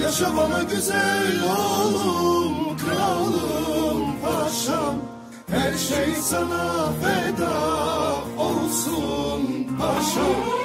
Yaşa bana güzel oğlum, kralım, paşam. Her şey sana feda olsun paşam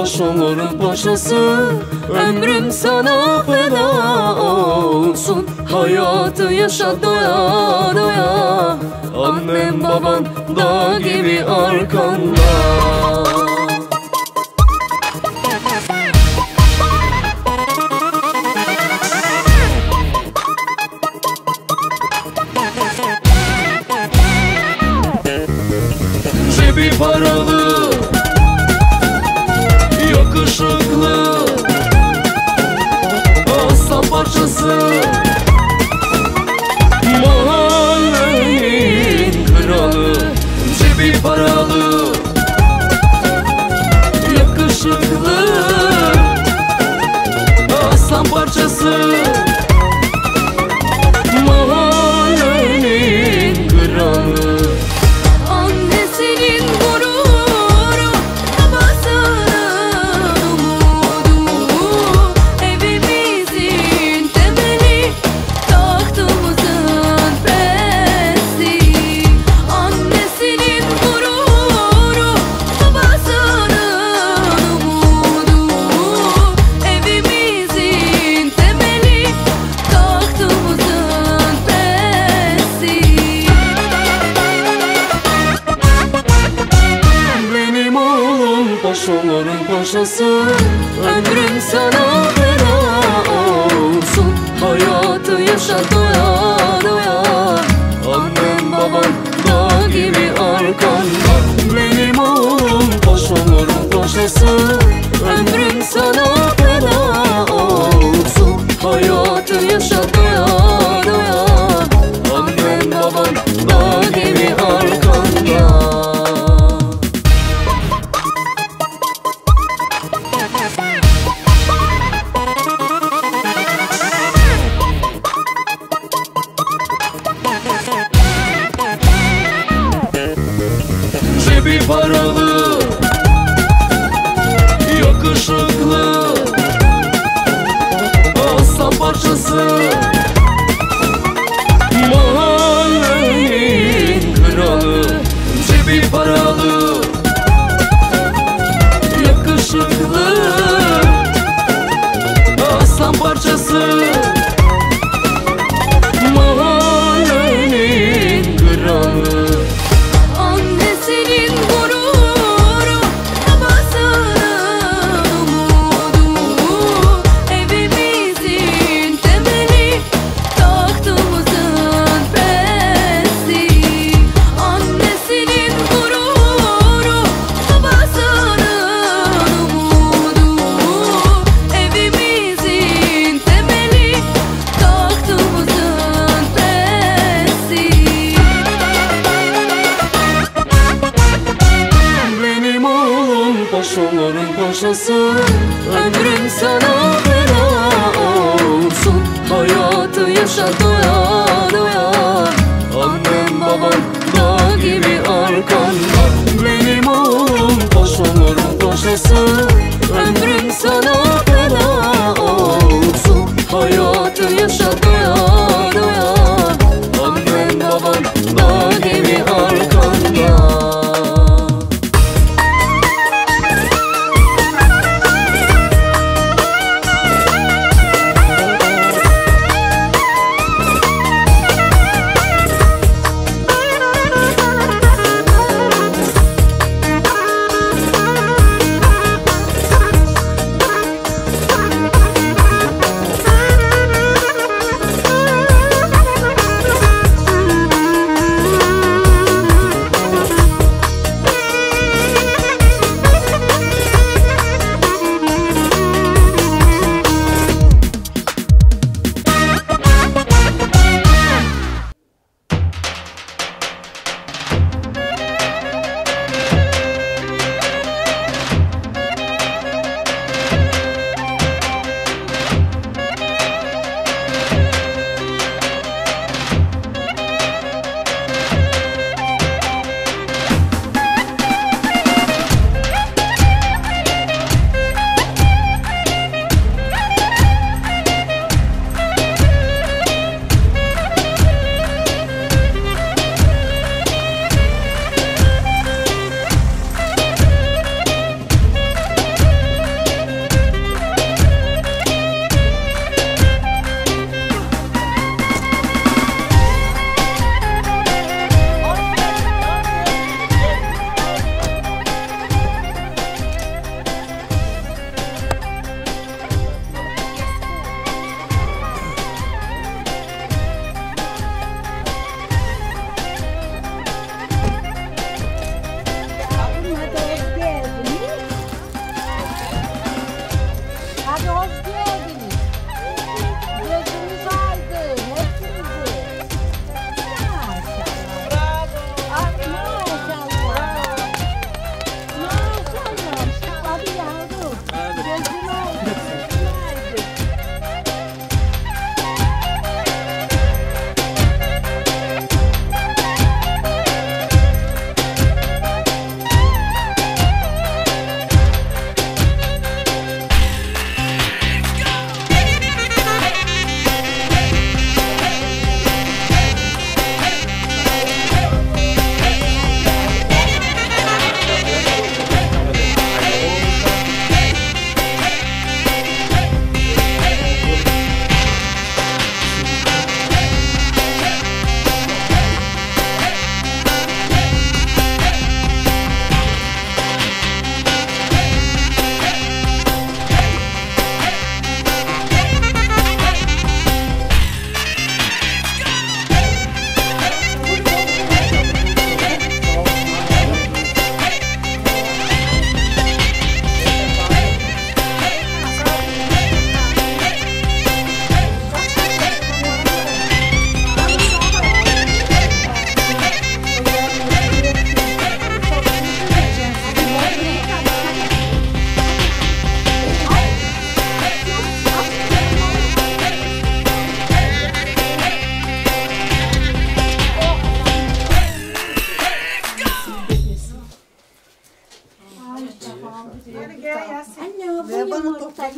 boş olur boşası. Ömrüm sana feda olsun. Hayatı yaşa doya doya. Annem baban dağ gibi arkanda.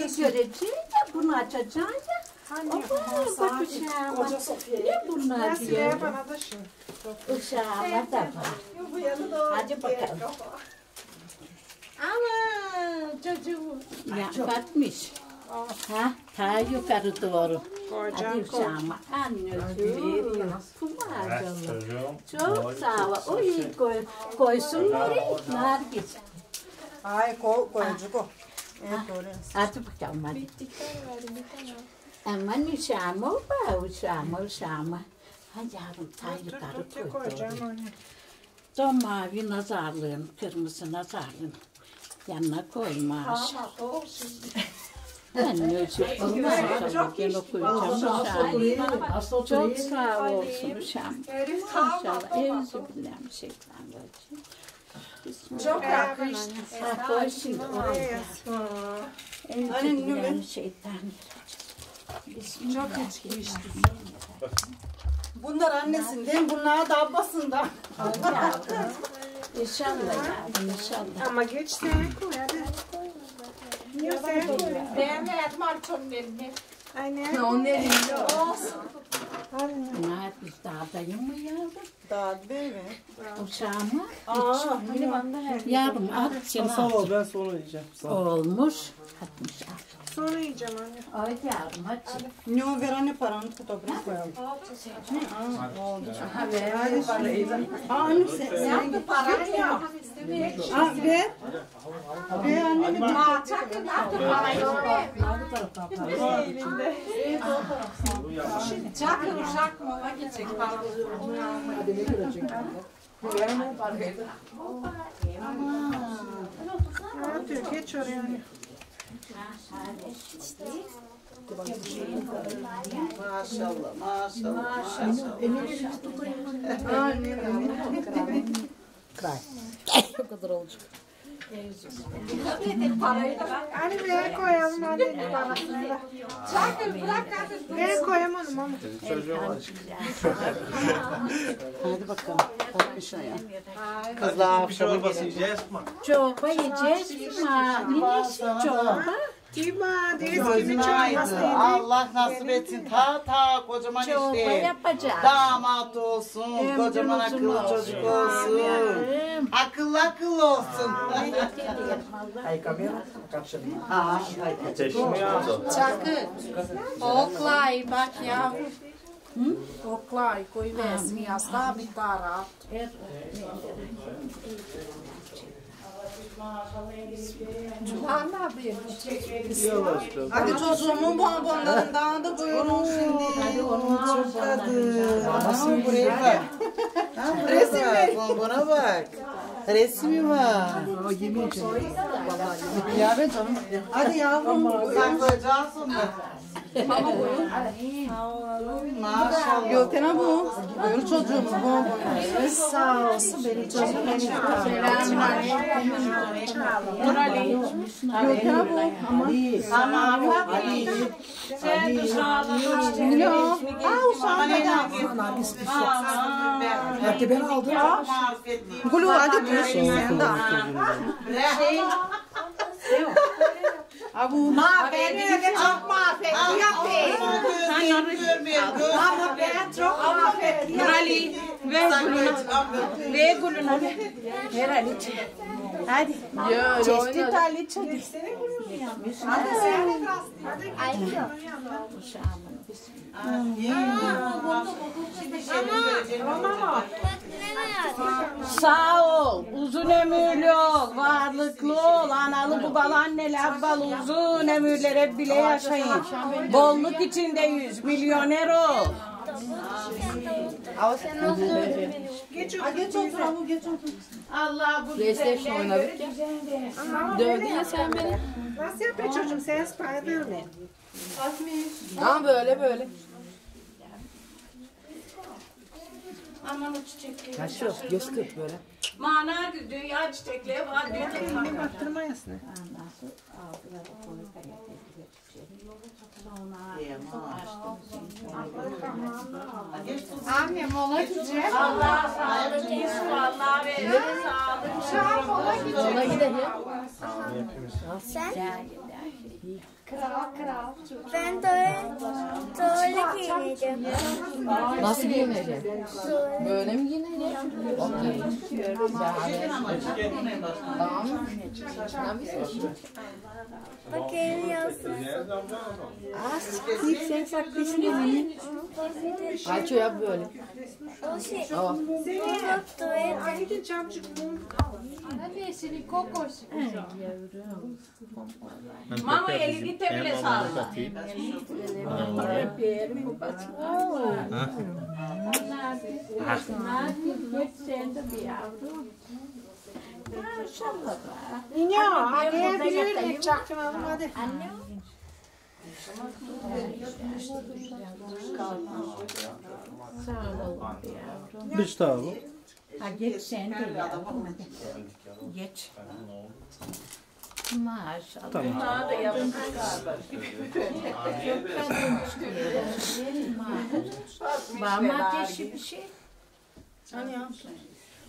Göreceksin ya bunu açacaksın ya. Hani Bak uşağıma. Ne bunlar diyor. bana da şu. Uşağıma da var. Bu yanı da Hadi bakalım. Ama çocuğum. Ya batmış. Ha, ta yukarı doğru. Hadi Kocam uşağıma. Anneciğim. Kumarcığım. Çok sağ ol. İyi koy, koysun oraya. Nergis. Ay ko koyucu ko. Evet doğru. Hadi bakalım hadi. Aman uşağıma bak uşağıma uşağıma. Ha yavrum ta yukarı koy. Doğru. Da mavi nazarlığın, kırmızı nazarlığın yanına koyma. Anneciğim, maşallah gel okuyacağım. Çok sağ olsun uşağım. Maşallah, Euzubillahimineşşeytanirracim. Çok yakış. Ha, şimdi oraya. Euzubillahimineşşeytanirracim. Bismillahirrahmanirrahim. Bunlar annesinden, bunlar da abbasından. İnşallah yavrum, inşallah. Ama geç sen koy hadi. Niye sen koy? Beğenmedim artık elini. Aynen. Onun elinde olsun. Bunlar biz dağdayım mı yavrum? Daha değil mi? Uşağıma Aa, Yavrum at sen Sağ at. ol ben sonra yiyeceğim. Sağ ol. Olmuş. Atmış at. Sonra yiyeceğim anne. Ay yavrum hadi. Ne o ver anne paranı fotoğrafını koyalım. Ha ver. Aa anne sen, sen de parayı yok. Aa ver. Ver anne bir Aa çakın Çakın uşak mı? Ona gidecek Hadi geç oraya anne. Maşallah, maşallah, maşallah. Emir, Emir, Emir, Emir, Emir, Emir, Emir, Hani ben koyalım annenin parasını da. Çakır bırak hadi. Ben koyamadım ama. Çocuğum aç. Hadi bakalım. Şey ya. Kızlar Bir çorbası yiyeceğiz mi? Çorba yiyeceğiz mi? Minişik çorba. Kima deniz Gözün gibi çorbası aydın. yedik. Allah nasip etsin. Ta ta kocaman Çorba işte. yapacağız. Damat olsun. kocaman akıllı çocuk olsun. Yavrum. Akıllı akıllı olsun. Ateşimi yandı. Çakı. Oklay bak yavrum. Oklay koy versin yastığa bir taraf. Valla bir Hadi çocuğumun bonbonlarından da buyurun şimdi. Hadi onun çocuğu. Ama buraya bak. Resim bak. Resmi var. Ya be canım. Hadi yavrum. Sen koyacaksın da. Maşallah. Gülten'e bu. Buyur çocuğum bu. Sağ olsun benim çocuğum. Gülten'e bu. Tamam. Hadi. Yok. Aa uşağım. Hadi ben aldım. Gulu hadi buyur. Sen de. Abu. Ma ben çok yapayım. Gözlerim görmüyor. Ama ben çok mahvetli Nurali ver gülünü. Ver gülünü. Ver Ali. Hadi. Çeşit Ali çeşit. Sağ ol, uzun ömürlü ol, varlıklı ol, analı babalı anneler bal uzun ömürlere bile yaşayın. Bolluk içinde yüz, milyoner ol. Geç otur Abu geç otur. Allah bu PlayStation oynadık ya. Dövdün ya sen beni. Nasıl yapıyor çocuğum? Sen Spiderman. Ama böyle böyle. Aman o çiçekleri. Ya şu göz kırp böyle. Mana dünya çiçekleri var. Elini baktırmayasın. Anne mola gideceğiz. Allah sağlık versin. Allah verir. Sağlık. Şu an mola gideceğiz. Ona gidelim. Hepimiz. Kral kral. Ben tuvalet, tuvalet giyeceğim. Nasıl giyinecek? Böyle mi giyinecek? Okey. Tamam. Bakayım yazsın. Yüksek saklısın. Açıyor ya böyle. O şey. Oh. Tuvalet. Gidin çabuk. Hadi seni kokoş. Mama eli git de bile sağla. Ya hadi bir çaktıralım hadi. Dış tavuk. Ha geç sen de hadi. Geç. Maşallah. Tamam. Daha da yapın. Yeşil bir şey.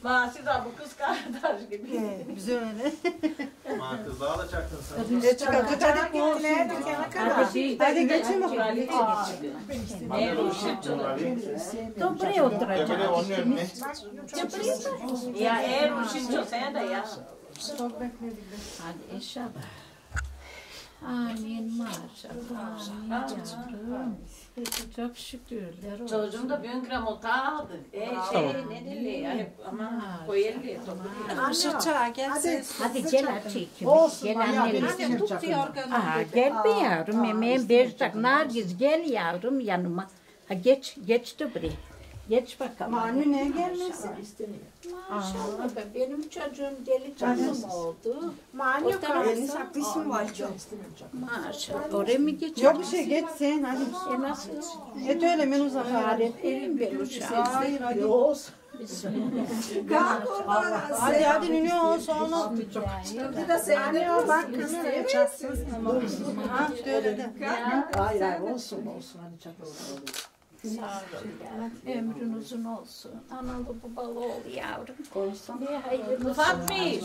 Mahsi de bu kız kardeş gibi. Ma kız daha da çaktın sen. Hadi gittiler dükkana kadar. Hadi geçin. bakalım. Ne ruşit Dur buraya oturacağım. Böyle onun önüne. Ya ruşit sen de. Hadi inşallah. Amin maşallah. Amin yavrum. Çok şükürler olsun. Çocuğum da büyük kramota aldı. E şey ne dili yani ama koyelli Hadi gel açayım. Gel annem. Aa, gel bir yavrum. Hemen bercak. Nargiz gel yavrum yanıma. Ha, geç, geç de buraya. Geç bakalım. Anne ne gelmesin? Aa, benim çocuğum deli canım oldu. Mani yok abi. Saklısın var çok. Maşallah. Oraya mı geçelim? Yok bir şey geç sen hadi. E nasıl? Et öyle men uzak. Elim bir uşağım. Hayır hadi. Hadi hadi nünü ol sonra. Bir de sen Anne o bak kameraya çaksın. Ha öyle de. Hayır hayır olsun olsun. Hadi çakalım. Ömrün uzun olsun. Analı babalı ol yavrum. Bir hayırlı Fatmiş.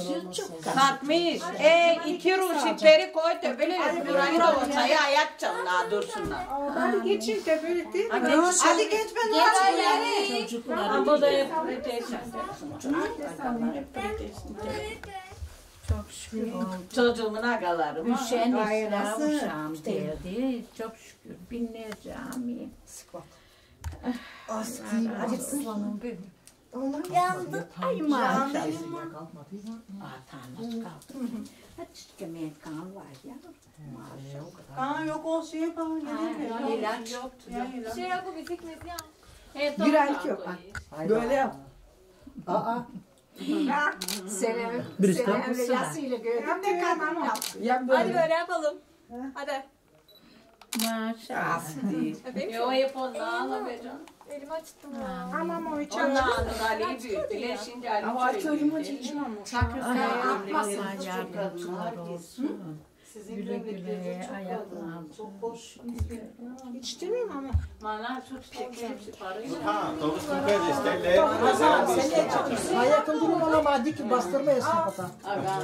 Fatmiş. E iki ruşitleri koy da böyle burayı da ortaya ayak çalına dursunlar. Hadi geçin de böyle değil mi? Hadi geç ben çocuklar. Ama da yapmayacağız. Çok şükür oldu. Çocuğumun agaları. Hüseyin İslam uşağım derdi. Çok şükür. Binlerce Yandı. Ay maşallah. Aa tanrı kaldı. Hadi çıkamayın kan var ya. Maşallah. Kaan yok olsun ya Kaan gelir. İlaç yoktu. Şey yapıp bitik mi ya? Bir aylık yok. Böyle yap. Senem. Birisi de. Senem yasıyla Hem de kanam yap. Hadi böyle yapalım. Hadi. Maşallah. Yo yapanlar be canım. Elimi açtım ya. Tamam o hiç da Ali büyüdüler şimdi Ali Ama çocuğum Ay Allah yardımcılar olsun. Güle güle ayaklarım. İçtirmeyeyim ama. Bana çekmişti parayı. Ha, tavuk kukaydı isterler. Ha yakın durun ona maddi ki bastırma esnafata.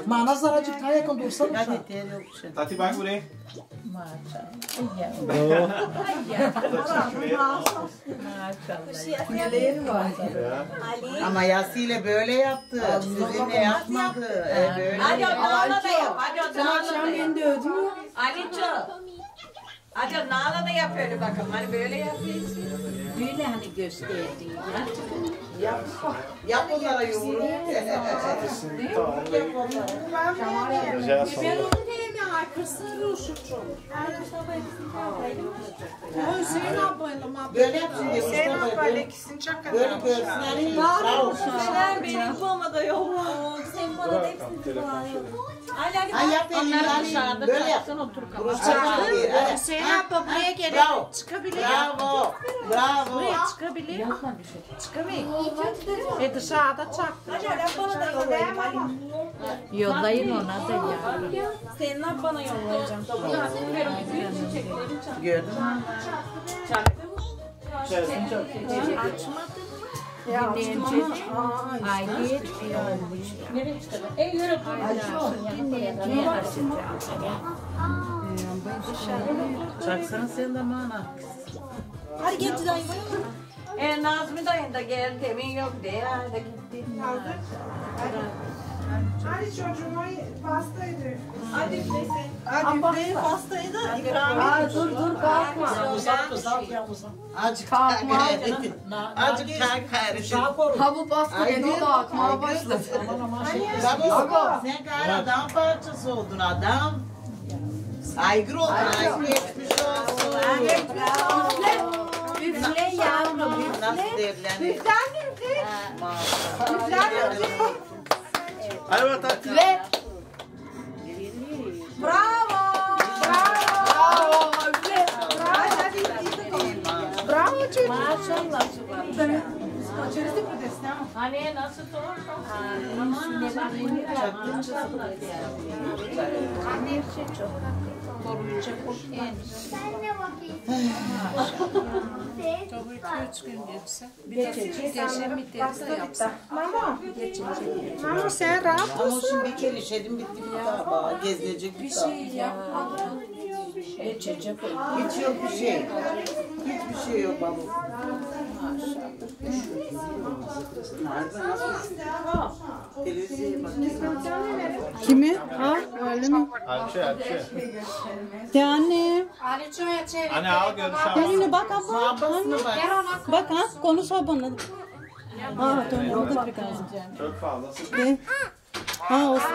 Mana zaracık ha yakın dursan uçan. Tati bak buraya. Maşallah. Ama Yasi'yle böyle yaptı. Sizinle yapmadı. E, böyle. Hadi Nala da yap. Hadi Nala da yap. Aliço. Hadi Nala da yap öyle bakalım. Hani böyle yapıyorsun. Böyle hani gösterdi ya. Yap onlara yumruğu. Güzel sonu. Hüseyin ablayla mı? Böyle yap şimdi Hüseyin ablayla ikisini çakın. böyle görsünler. Bravo. benim babama da yok. Senin bana da hepsini yap elini Onlar dışarıda Böyle yap. kalsın otur. Ha, Hüseyin abla buraya gelin. Bravo. Çıkabilir. Bravo. Bravo. Çıkabilir. Çıkamıyor. E dışarıda çaktı. Bana da yollayın. Yollayın ona da ya. Senin bana yollayacağım. Gördün mü? Aile olmuş. E yürü. Dinleyeceğim açacağım. Çaksana sen de bana. Hadi genç dayı E Nazmi dayın da geldi emin yok diye hadi gitti. Hadi çocuğuma pastaydı. Hadi üflesin. Hadi üfleyin pastayı da ikram Aa, dur dur kalkma. Uzak uzak ya uzak. Azıcık Kalkma. Azıcık kalk. Ha bu ediyor da akmaya başladı. Sen gayrı adam parçası oldun adam. Saygır oldun. Ay geçmiş olsun. Üfle yavrum Nasıl üfle. devlenir? Hadi bak Tati. Bravo. Bravo. Hadi Bravo çocuk. Maşallah subhanallah. Hani nasıl doğursa? Ne var ne var maşallah yani. Annem şey çok koruyacak o en. Sen ne bakayım? Mama. Mama sen rahat Ama şimdi bir kere işedim bitti bir daha bana gezilecek bir şey Geçecek o. Hiç yok bir şey. Hiçbir şey yok baba. Bak. Kimi? Ha? Öyle mi? Şey bir şey. De anne. Anne al görüş al. Eline bak abla. Bak. Bak ha konuş abla. Ha, prikazım. Çok fazlası. De. Ha olsun.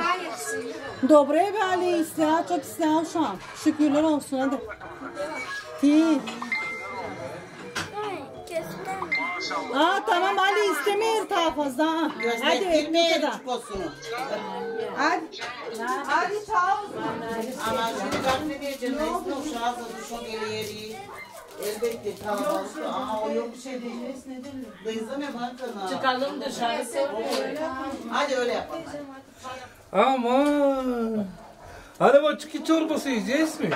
Dobraya bir Ali istihar çok istihar şu an. Şükürler olsun hadi. İyi. Gösterme. Aa tamam Ali istemiyor daha fazla. ha. Hadi Göstermeyin bu kadar. Hadi. Hadi sağ ol. Ana şimdi ben ne diyeceğim? Ne oldu? Şu an da şu geri yeri. Elbette kalabalık. Aa o yok bir şey değil. Dayıza ne bankana? Çıkalım dışarı. Hadi öyle yapalım. Aman. Hadi bak çıkı çorbası yiyeceğiz mi?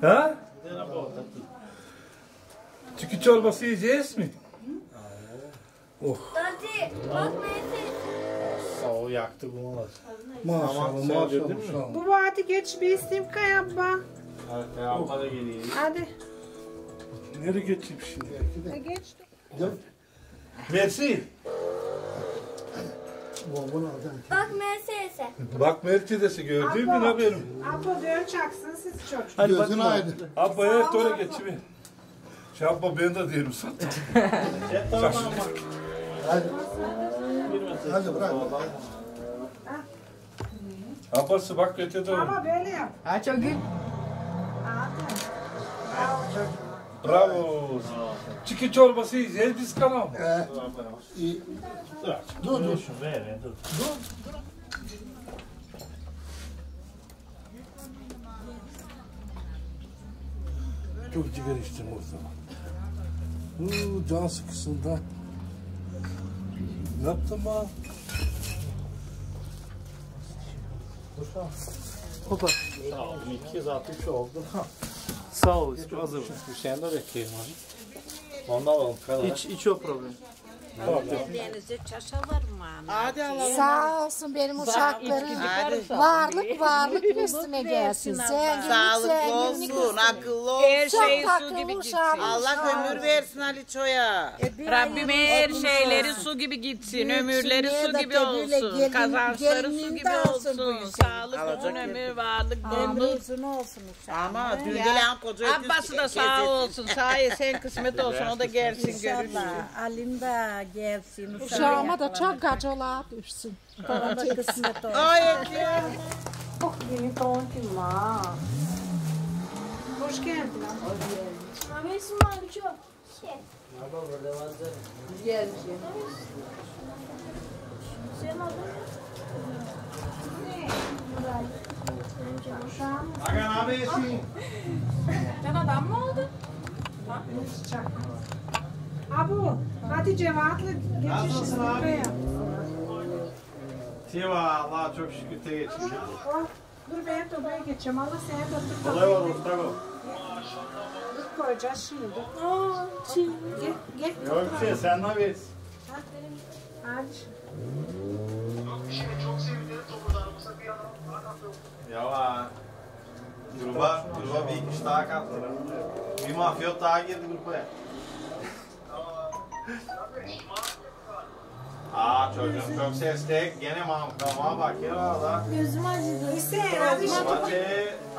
Ha? Çıkı çorbası yiyeceğiz mi? Oh. Hadi. Bak Mehmet. O yaktı bunu var. Maşallah maşallah. Bu hadi geç bir isim kayabba. Hadi abla da geliyor. Hadi. Nereye geçeyim şimdi? E, Geç. Mersi. Bak Mercedes'e. Bak Mercedes'i gördün mü ne benim? Abla dön çaksın siz çocuk. Hadi Gözün aydın. Abba evet oraya geçeyim. Şey abba ben de diyorum zaten. Şaşırdım. Hadi bırak. Abbası bak o. Ama böyle yap. Ha çok gül. Bravo. Çıkı çorbası yiyeceğiz biz kalalım. Dur dur. Şu ver ya dur. Çok ciğer içtim o zaman. Uuu can sıkısında. Ne yaptın bana? Hopa. Sağ ol. 260 oldu. Sağ ol. Hazır. Hüseyin de bekleyelim abi. Ondan alalım. Hiç, hiç yok problem. Denize çaşa var mı? Hadi. Sağ olsun benim uşaklarım. Varlık varlık üstüne gelsin. Zengin Sağlıklı olsun, akıllı olsun. Her şey su gibi takılı gitsin. Allah ömür versin Aliço'ya. Rabbim her şeyleri su gibi gitsin. Ömürleri su gibi olsun. Kazançları su gibi olsun. Sağlık uzun ömür, varlık, bolluk. Olsun. Ama dün gelen koca Abbası da sağ olsun. Sahi sen kısmet olsun. O da gelsin görürsün. Alim de gelsin. Uşağıma da çok gacola düşsün. Bana da kısmet olsun. Ay Ekrem. Yeni tonkim ha. Hoş geldin. Mami isim var çok. Şey. Senin adın Hakan abi yesin. Sen adam mı oldun? Abu. Hadi cevaplı geçiş Nasılsın abi? buraya. Tiva Allah çok şükür te geçmiş. Oh, dur ben buraya geçeceğim. Allah seni de tut. Kolay var usta bu. Dur koyacağız şimdi. Gel, gel. Yok bir şey sen ne yapıyorsun? Hadi. Yavaş. Gruba, gruba bir kişi daha kattı. Bir mafyot daha girdi gruba. Aa çocuğum çok sesli. Gene mamkama bak ya valla. Gözüm acıdı. Hadi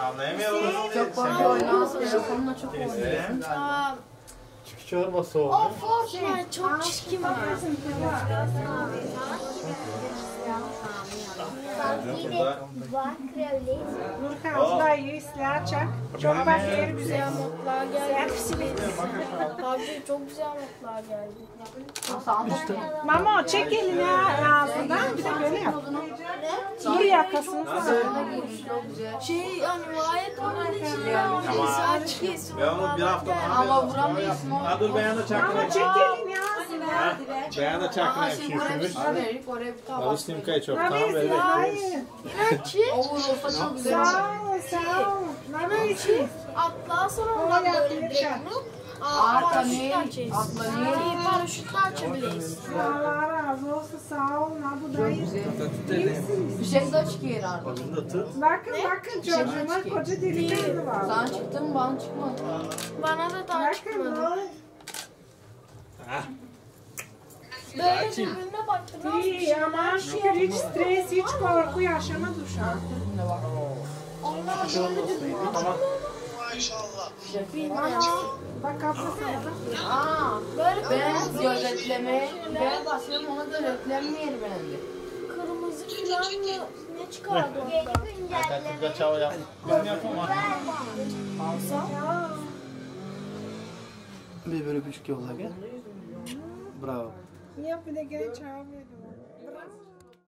anlayamıyorum. Çok fazla oynarsa telefonla çok oynuyor. Aa, Çorba soğuk. Of Fortnite çok çirkin var. Var iyi silah çak. Çok bakıyor güzel. Mutluğa geldi. Abi çok güzel mutluğa geldi. Mama çek elini ağzından bir de böyle yap. Dur yakasını Şey hani gayet onun içinde ama saç kesin. Ben onu bir hafta Ama vuramıyorsun. Dur beyan da çakma. Mama çek elini ağzından. Beyan da çakma şey yapışmış. oraya bir tabak. Alıştım kayı çok. Tamam. İnatçı. Olur olsa çok güzel. Sağ ol sağ ol. Mama için. Atla sonra ondan böyle bunu. Aa, paraşütle açıyorsun. İyi paraşütle açabiliriz. Allah razı olsun sağ ol. Ha bu da iyi. Bir şey de çıkıyor artık. Bakın bakın çocuğuma koca delikanlı var. Sana çıktı mı bana çıkmadı. Bana da daha Bakın çıkmadı. Böyle birbirine baktım. İyi ama hiç stres, hiç korku yaşamadı şu an. Onlar böyle dürbün Bak abla sana da. Aa, Böyle ben gözetleme. Ben basıyorum ona gözetlenmiyor bende. kırmızı falan mı? Ne çıkardı orada? Kaçırga çava yap. Ben yapamam. Bir böyle küçük yolla gel. Bravo. Yap bir de gene çağırmıyordum.